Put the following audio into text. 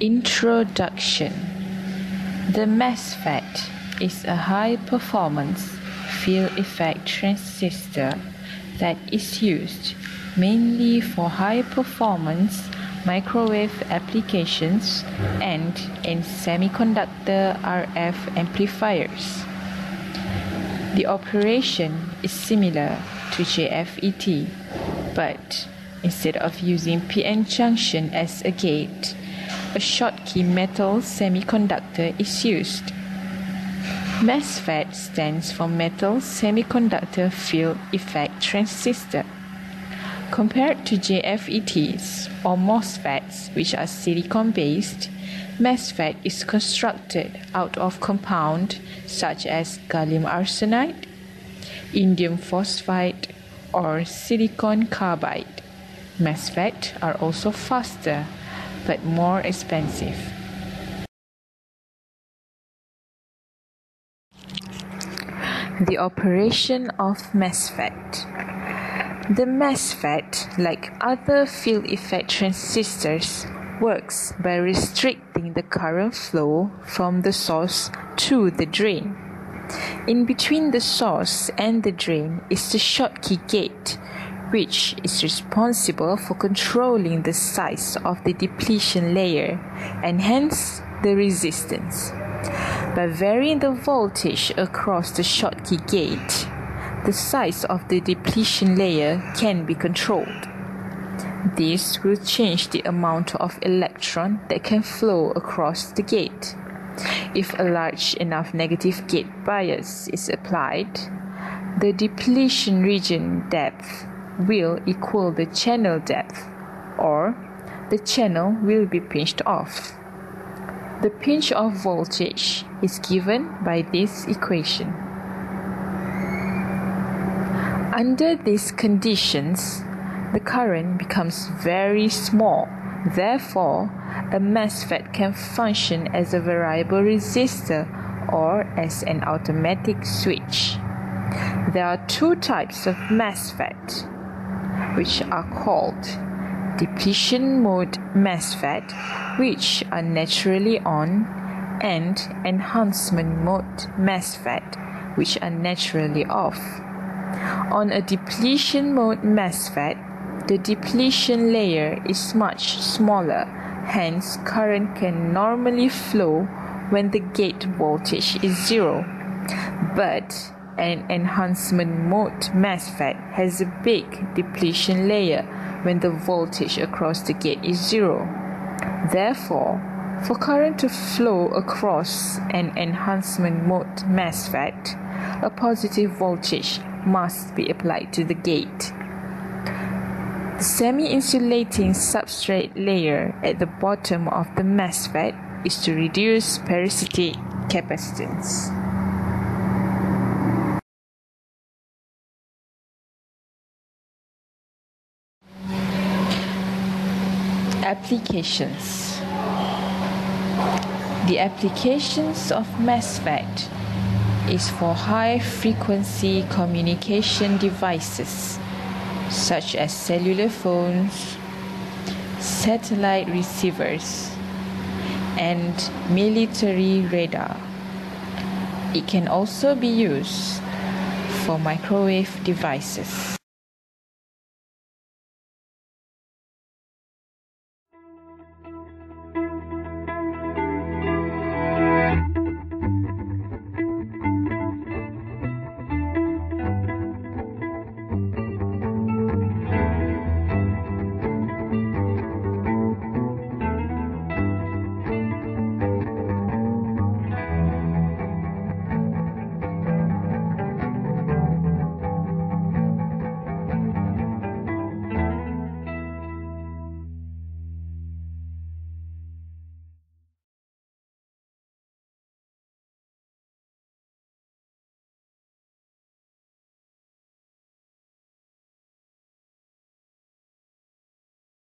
Introduction The MESFET is a high performance field effect transistor that is used mainly for high performance microwave applications and in semiconductor RF amplifiers. The operation is similar to JFET, but instead of using PN junction as a gate, a Schottky metal semiconductor is used. MESFET stands for Metal Semiconductor Field Effect Transistor. Compared to JFETs or MOSFETs, which are silicon based, MESFET is constructed out of compound such as gallium arsenide, indium phosphide, or silicon carbide. MESFET are also faster but more expensive. The operation of MESFET. The MESFET, like other field effect transistors, works by restricting the current flow from the source to the drain. In between the source and the drain is the Schottky gate, which is responsible for controlling the size of the depletion layer and hence the resistance. By varying the voltage across the Schottky gate, the size of the depletion layer can be controlled. This will change the amount of electron that can flow across the gate. If a large enough negative gate bias is applied, the depletion region depth will equal the channel depth or the channel will be pinched off. The pinch off voltage is given by this equation. Under these conditions, the current becomes very small. Therefore, a MESFET can function as a variable resistor or as an automatic switch. There are two types of MESFET, which are called depletion mode MESFET, which are naturally on, and enhancement mode MESFET, which are naturally off. On a depletion mode MESFET, the depletion layer is much smaller, hence current can normally flow when the gate voltage is zero. But an enhancement mode MESFET has a big depletion layer when the voltage across the gate is zero. Therefore, for current to flow across an enhancement mode MESFET, a positive voltage must be applied to the gate. The semi-insulating substrate layer at the bottom of the MESFET is to reduce parasitic capacitance. Applications The applications of MESFET is for high frequency communication devices such as cellular phones, satellite receivers, and military radar. It can also be used for microwave devices.